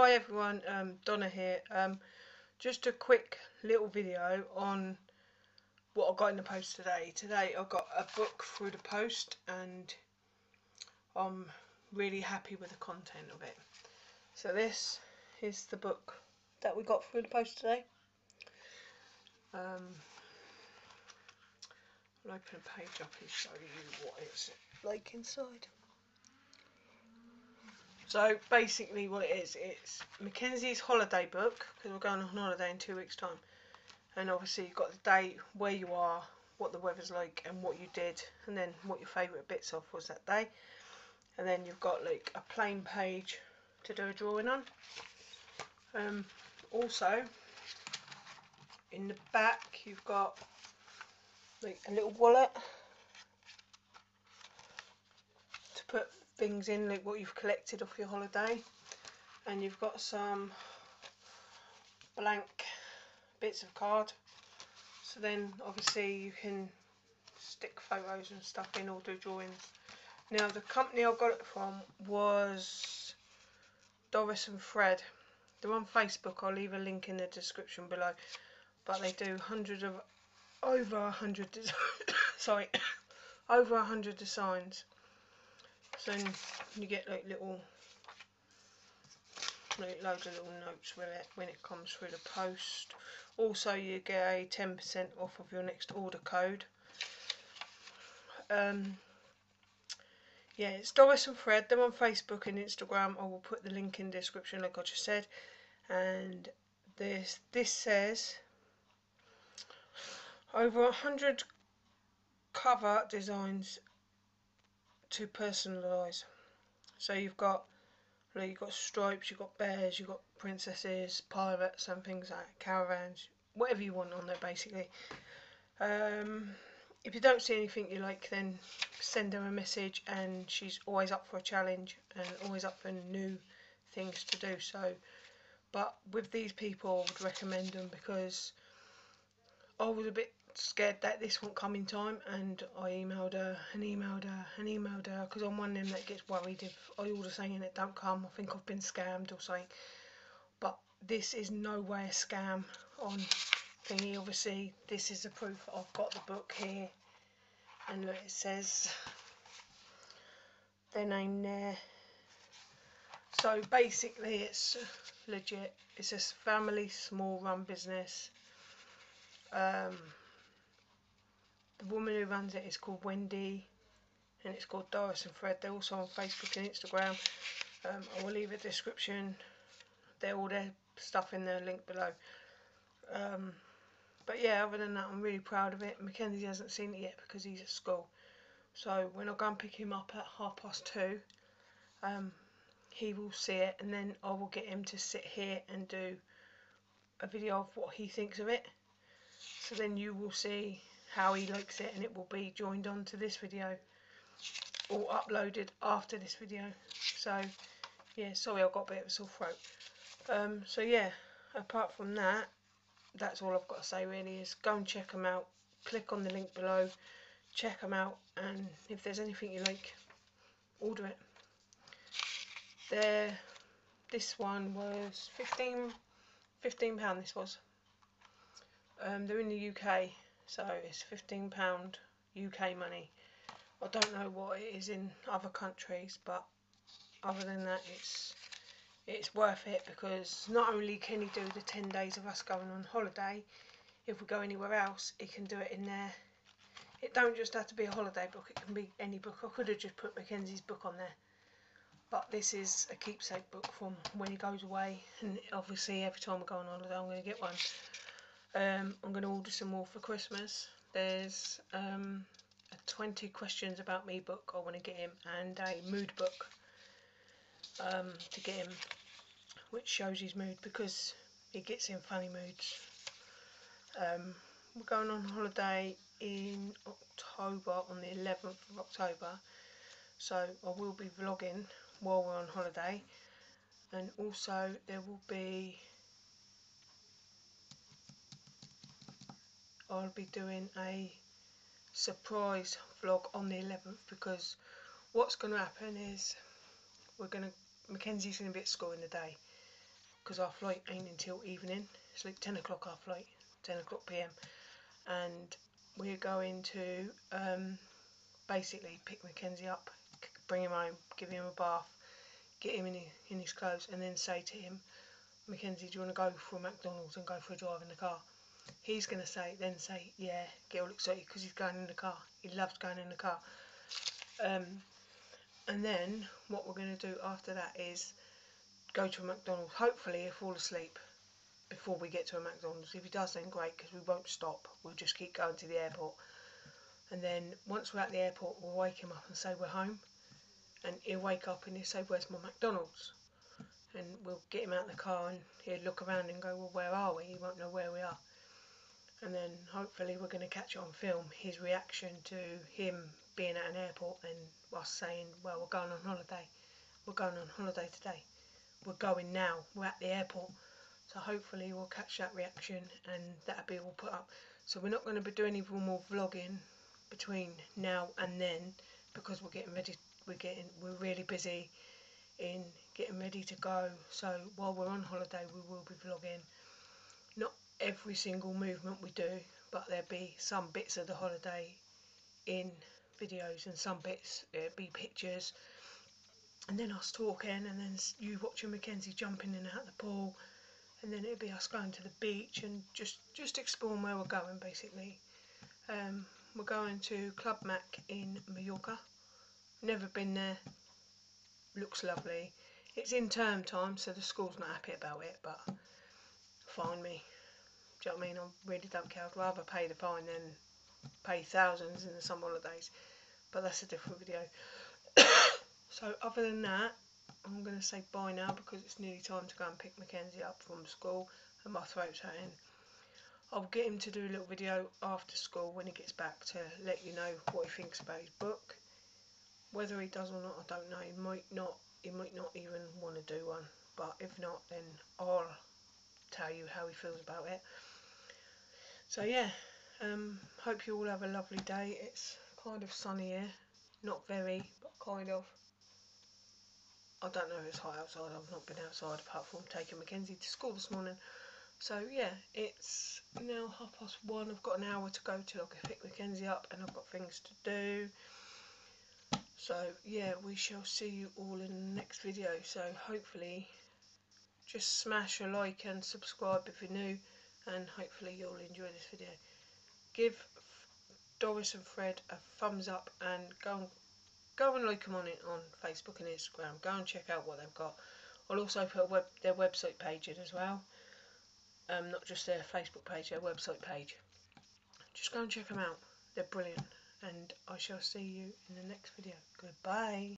Hi everyone, um, Donna here. Um, just a quick little video on what I got in the post today. Today I got a book through the post and I'm really happy with the content of it. So this is the book that we got through the post today. Um, I'll open a page up and show you what it's like inside. So basically what it is, it's McKenzie's holiday book, because we're going on holiday in two weeks time. And obviously you've got the date, where you are, what the weather's like and what you did, and then what your favourite bits of was that day. And then you've got like a plain page to do a drawing on. Um, also, in the back you've got like a little wallet to put things in like what you've collected off your holiday. And you've got some blank bits of card. So then obviously you can stick photos and stuff in or do drawings. Now the company I got it from was Doris and Fred. They're on Facebook. I'll leave a link in the description below. But they do hundreds of over a hundred sorry over a hundred designs so you get like little, like loads of little notes with it when it comes through the post. Also you get a 10% off of your next order code. Um, yeah, it's Doris and Fred. They're on Facebook and Instagram. I will put the link in the description like I just said. And this this says over a hundred cover designs to personalise. So you've got like you've got stripes, you've got bears, you've got princesses, pirates and things like caravans, whatever you want on there basically. Um, if you don't see anything you like then send her a message and she's always up for a challenge and always up for new things to do so but with these people I would recommend them because I was a bit scared that this won't come in time and I emailed her and emailed her and emailed her because I'm one of them that gets worried if I order something and it don't come I think I've been scammed or something. But this is no way a scam on thingy obviously. This is the proof I've got the book here. And look it says their name there. So basically it's legit. It's a family small run business. Um, the woman who runs it is called Wendy and it's called Doris and Fred. They're also on Facebook and Instagram. Um, I will leave a description. They're all their stuff in the link below. Um, but yeah, other than that, I'm really proud of it. McKenzie hasn't seen it yet because he's at school. So when I go and pick him up at half past two, um, he will see it and then I will get him to sit here and do a video of what he thinks of it. So then you will see how he likes it and it will be joined on to this video or uploaded after this video. So yeah sorry I've got a bit of a sore throat. Um, so yeah apart from that that's all I've got to say really is go and check them out. Click on the link below check them out and if there's anything you like order it. There this one was 15 15 pound this was. Um, they're in the UK so it's £15 UK money. I don't know what it is in other countries but other than that it's it's worth it because not only can he do the 10 days of us going on holiday if we go anywhere else he can do it in there. It don't just have to be a holiday book it can be any book. I could have just put McKenzie's book on there. But this is a keepsake book from when he goes away and obviously every time we go on holiday I'm going to get one um, I'm going to order some more for Christmas. There's um, a 20 questions about me book I want to get him and a mood book um, to get him which shows his mood because he gets in funny moods. Um, we're going on holiday in October on the 11th of October so I will be vlogging while we're on holiday and also there will be I'll be doing a surprise vlog on the 11th because what's going to happen is we're going to McKenzie's going to be at school in the day because our flight ain't until evening. It's like 10 o'clock our flight, 10 o'clock PM. And we're going to um, basically pick McKenzie up, bring him home, give him a bath, get him in, in his clothes, and then say to him, McKenzie, do you want to go for a McDonald's and go for a drive in the car? He's going to say, then say, yeah, get all excited because he's going in the car. He loves going in the car. Um, and then what we're going to do after that is go to a McDonald's. Hopefully he'll fall asleep before we get to a McDonald's. If he does, then great because we won't stop. We'll just keep going to the airport. And then once we're at the airport, we'll wake him up and say we're home. And he'll wake up and he'll say, where's my McDonald's? And we'll get him out of the car and he'll look around and go, well, where are we? He won't know where we are. And then hopefully we're going to catch on film his reaction to him being at an airport and us saying, well, we're going on holiday. We're going on holiday today. We're going now. We're at the airport. So hopefully we'll catch that reaction and that'll be all put up. So we're not going to be doing any more vlogging between now and then because we're getting ready. We're getting we're really busy in getting ready to go. So while we're on holiday, we will be vlogging. Not every single movement we do, but there'll be some bits of the holiday in videos and some bits it'll be pictures. And then us talking and then you watching McKenzie jumping in and out the pool and then it'd be us going to the beach and just just exploring where we're going basically. Um, we're going to Club Mac in Mallorca. Never been there. Looks lovely. It's in term time so the school's not happy about it but fine me do you know what I mean I really don't care I'd rather pay the fine than pay thousands in the summer holidays but that's a different video so other than that I'm going to say bye now because it's nearly time to go and pick McKenzie up from school and my throat's hurting. I'll get him to do a little video after school when he gets back to let you know what he thinks about his book. Whether he does or not, I don't know. He might not. He might not even want to do one. But if not, then I'll tell you how he feels about it. So yeah, um, hope you all have a lovely day. It's kind of sunny here, not very, but kind of. I don't know if it's hot outside. I've not been outside apart from taking McKenzie to school this morning. So yeah, it's now half past one. I've got an hour to go till I can pick McKenzie up, and I've got things to do. So yeah, we shall see you all in the next video. So hopefully, just smash a like and subscribe if you're new, and hopefully you'll enjoy this video. Give Doris and Fred a thumbs up and go and go and like them on it on Facebook and Instagram. Go and check out what they've got. I'll also put web, their website page in as well. Um, not just their Facebook page, their website page. Just go and check them out. They're brilliant. And I shall see you in the next video. Goodbye.